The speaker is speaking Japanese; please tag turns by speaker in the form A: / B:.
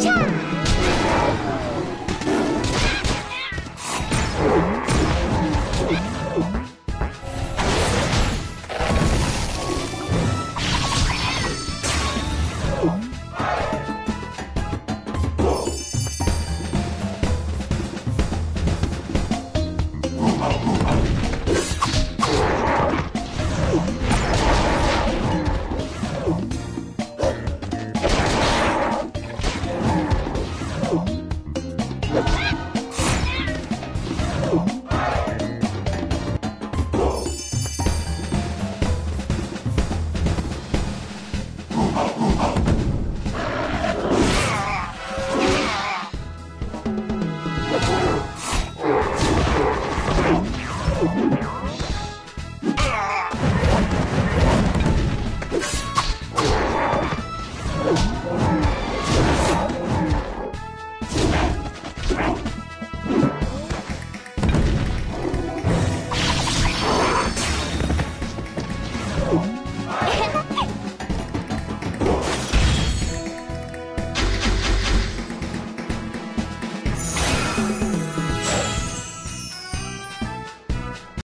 A: Cha!
B: Ah!